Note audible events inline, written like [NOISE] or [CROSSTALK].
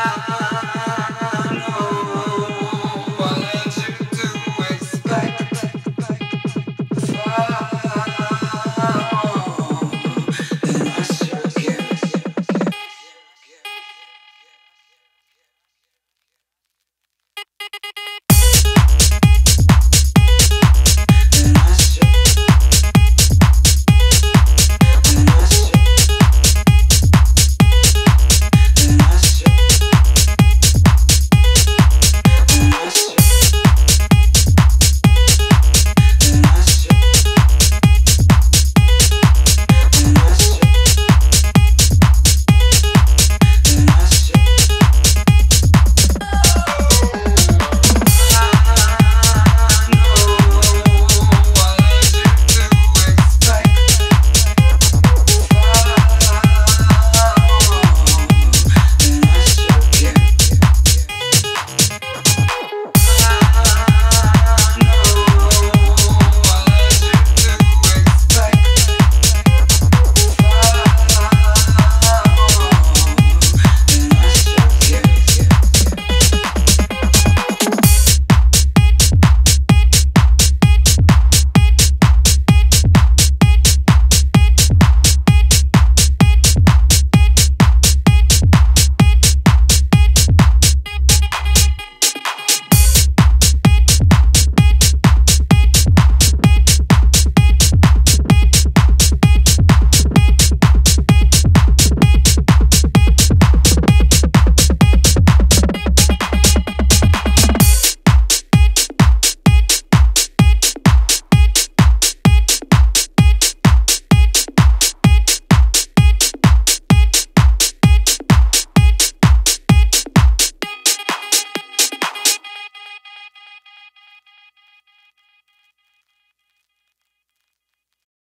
Yeah. [LAUGHS]